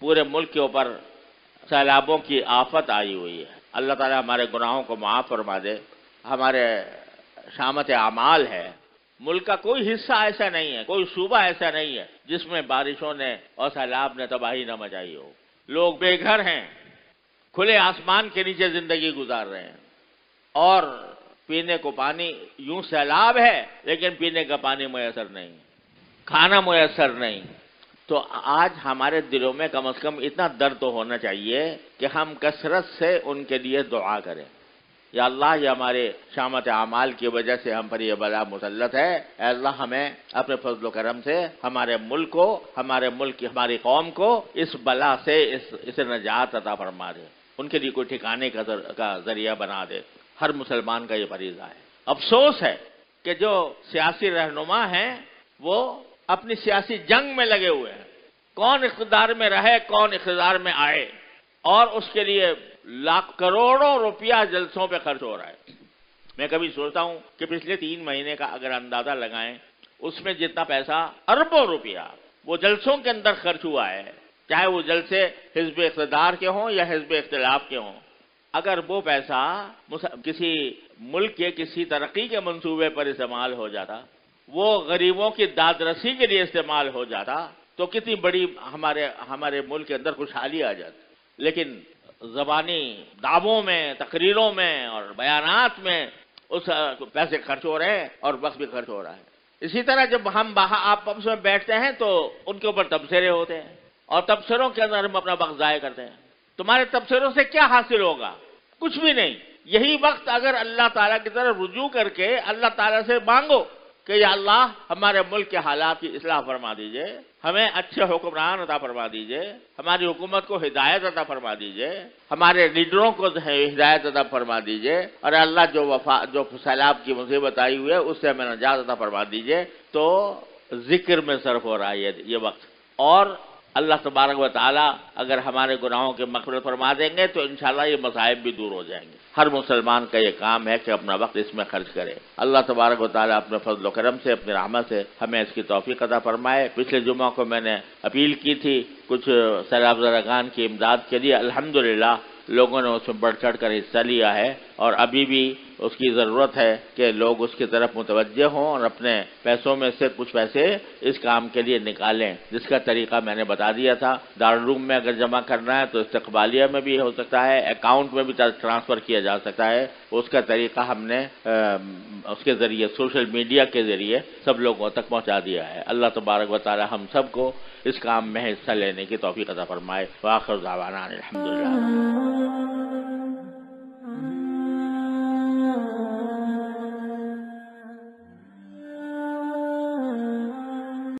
पूरे मुल्क के ऊपर सैलाबों की आफत आई हुई है। अल्लाह ताला हमारे गुनाहों को माफ़ फरमा दे। हमारे शामत अमाल है। मुल्क का कोई हिस्सा ऐसा नहीं है, कोई सूबा ऐसा नहीं है, जिसमें बारिशों ने और सैलाब ने तबाही न मचाई हो। लोग बेघर हैं, खुले आसमान के नीचे ज़िंदगी गुजार रहे हैं। और पीने को पानी, यूँ सैलाब है, लेकिन पीने का पानी मैसर नहीं। खाना मैसर नहीं। तो आज हमारे दिलों में कम से कम इतना दर्द तो होना चाहिए कि हम कसरत से उनके लिए दुआ करें। या अल्लाह ये हमारे शामत अमाल की वजह से हम पर यह बला मुसलत है। अल्लाह हमें अपने फजल करम से हमारे मुल्क को हमारे मुल्क की हमारी कौम को इस बला से इस इसे नजात अता फरमा दे। उनके लिए कोई ठिकाने का, जर, का ज़रिया बना दे। हर मुसलमान का ये फरीजा है। अफसोस है कि जो सियासी रहनुमा हैं वो अपनी सियासी जंग में लगे हुए हैं। कौन इकतदार में रहे, कौन इकतदार में आए? और उसके लिए लाख करोड़ों रुपया जलसों पे खर्च हो रहा है। मैं कभी सोचता हूँ कि पिछले तीन महीने का अगर अंदाज़ा लगाएँ, उसमें जितना पैसा, अरबों रुपया वो जलसों के अंदर खर्च हुआ है। चाहे वो जलसे हिजब इकतदार के हों या हिजब इख्तलाफ के हों, अगर वो पैसा किसी मुल्क के किसी तरक्की के मंसूबे पर इस्तेमाल हो जाता, वो गरीबों की दादरसी के लिए इस्तेमाल हो जाता तो कितनी बड़ी हमारे हमारे मुल्क के अंदर खुशहाली आ जाती लेकिन जबानी दावों में, तकरीरों में और बयानात में उस पैसे खर्च हो रहे हैं और वक्त भी खर्च हो रहा है। इसी तरह जब हम बाहर आप आपस में बैठते हैं तो उनके ऊपर तबसरे होते हैं और तबसरों के अंदर हम अपना वक्त ज़ाय करते हैं। तुम्हारे तबसरों से क्या हासिल होगा? कुछ भी नहीं। यही वक्त अगर अल्लाह ताला की तरफ़ रुजू करके अल्लाह ताला से मांगो कि अल्लाह हमारे मुल्क के हालात की इसलाह फरमा दीजिए, हमें अच्छे हुक्मरान अदा फरमा दीजिए, हमारी हुकूमत को हिदायत अदा फरमा दीजिए, हमारे लीडरों को हिदायत अदा फरमा दीजिए, और अल्लाह जो वफा, जो सैलाब की मुसीबत आई हुई है, उससे हमें नजात अदा फरमा दीजिए। तो ज़िक्र में सर्फ हो रहा है ये वक्त। और अल्लाह तबारक व अगर हमारे गुनाहों के मकबरत फरमा देंगे तो इंशाल्लाह ये मसाइब भी दूर हो जाएँगे। हर मुसलमान का ये काम है कि अपना वक्त इसमें खर्च करे। अल्लाह तबारक व अपने फजल करम से, अपनी रहमत से हमें इसकी तोफ़ी अदा फरमाए। पिछले जुमा को मैंने अपील की थी, कुछ सैलाब जरागान की इमदाद के लिए, अल्हम्दुलिल्लाह, लोगों ने उसमें बढ़ चढ़ कर हिस्सा लिया है। और अभी भी उसकी ज़रूरत है कि लोग उसकी तरफ़ मुतवजह हों और अपने पैसों में से कुछ पैसे इस काम के लिए निकालें जिसका तरीका मैंने बता दिया था। दारूम में अगर जमा करना है तो इस्तकबालिया में भी हो सकता है अकाउंट में भी ट्रांसफ़र किया जा सकता है। उसका तरीका हमने आ, उसके ज़रिए सोशल मीडिया के ज़रिए सब लोगों तक पहुँचा दिया है। अल्लाह तबारक वाली हम सबको इस काम में हिस्सा लेने की तोफ़ी अदा फरमाए। वाखर दावाना अलहमदिल्ला